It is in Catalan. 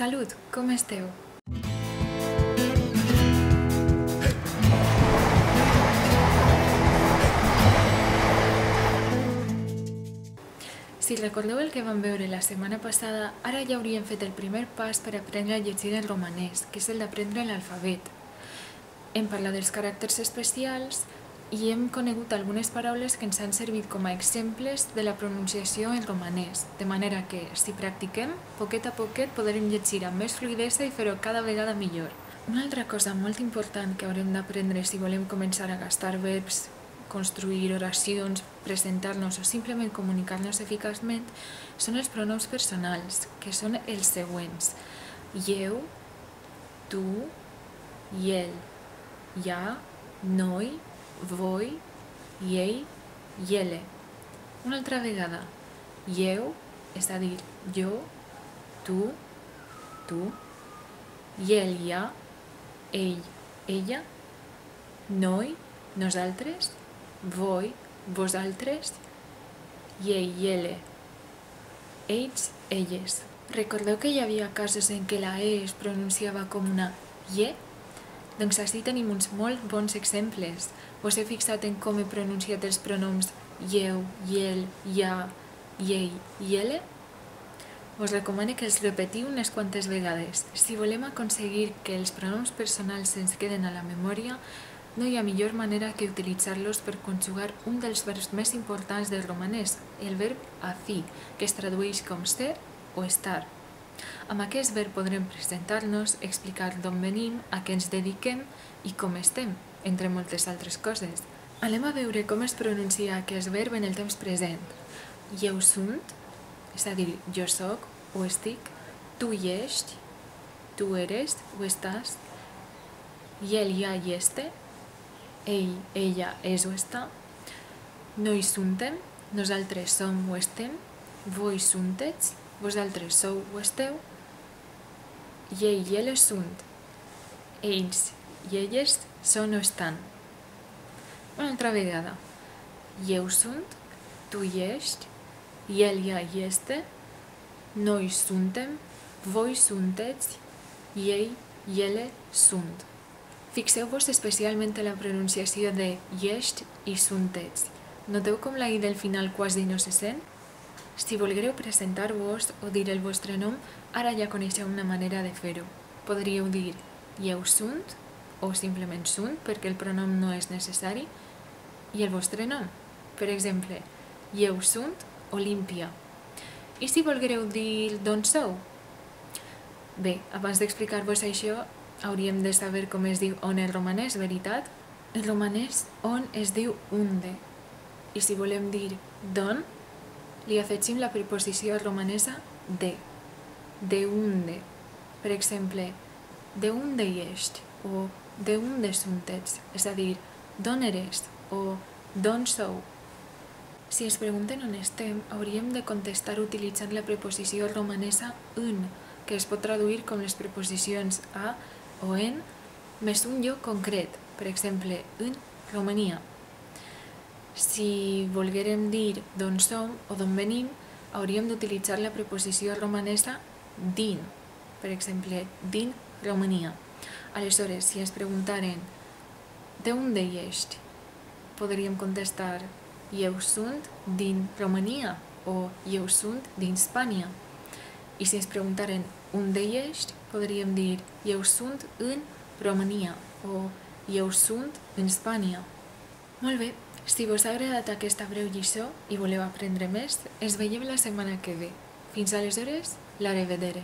Salut, com esteu? Si recordeu el que vam veure la setmana passada, ara ja hauríem fet el primer pas per aprendre a llegir el romanès, que és el d'aprendre l'alfabet. Hem parlat dels caràcters especials i hem conegut algunes paraules que ens han servit com a exemples de la pronunciació en romanès, de manera que, si practiquem, poquet a poquet podrem llegir amb més fluidesa i fer-ho cada vegada millor. Una altra cosa molt important que haurem d'aprendre si volem començar a gastar verbs construir oracions, presentar-nos o simplement comunicar-nos eficaçment són els pronoms personals, que són els següents. Lleu, tu, yel, ja, noi, voi, iei, iele. Una altra vegada. Lleu, és a dir, jo, tu, tu, yel, ja, ell, ella, noi, nosaltres, voi, vosaltres, iei, iele, ells, elles. Recordeu que hi havia casos en què la E es pronunciava com una ye? Doncs així tenim uns molt bons exemples. Us he fixat en com he pronunciat els pronoms lleu, iel, ja, iei, iele? Us recomano que els repetiu unes quantes vegades. Si volem aconseguir que els pronoms personals se'ns queden a la memòria, no hi ha millor manera que utilitzar-los per conjugar un dels verbs més importants del romanès, el verb a fi, que es tradueix com ser o estar. Amb aquest verb podrem presentar-nos, explicar d'on venim, a què ens dediquem i com estem, entre moltes altres coses. Anem a veure com es pronuncia aquest verb en el temps present. Jo sunt, és a dir, jo sóc o estic, tu hi ets, tu eres o estàs, i ell ja hi este, ell, ella és o està, noi suntem, nosaltres som o estem, voi suntets, vosaltres sou o esteu, i ell i elles sunt, ells i elles són o estan. Una altra vegada, eu sunt, tu hi ets, i ell ja hi este, noi suntem, voi suntets, i ell i ele sunt. Fixeu-vos especialment en la pronunciació de llest i suntets. Noteu com la i del final quasi no se sent? Si volguereu presentar-vos o dir el vostre nom, ara ja coneixeu una manera de fer-ho. Podríeu dir lleu sunt o simplement sunt perquè el pronom no és necessari i el vostre nom. Per exemple, lleu sunt Olímpia. I si volguereu dir d'on sou? Bé, abans d'explicar-vos això, hauríem de saber com es diu on el romanès, veritat? El romanès on es diu unde. I si volem dir d'on, li afegim la preposició romanesa de. De unde. Per exemple, de unde ets o de unde suntets, és a dir, d'on eres o d'on sou. Si es pregunten on estem, hauríem de contestar utilitzant la preposició romanesa un, que es pot traduir com les preposicions a o en més un lloc concret, per exemple, en Romania. Si volguérem dir d'on som o d'on venim, hauríem d'utilitzar la preposició romanesa din, per exemple, din Romania. Aleshores, si ens preguntaren d'on ets, podríem contestar eu sunt din Romania o eu sunt din Spània. I si ens preguntaren hi ets, podríem dir eu sunt en Romania o eu sunt en Espanya. Molt bé, si vos ha agradat aquesta breu lliçó i voleu aprendre més, ens veiem la setmana que ve. Fins aleshores, la revedere.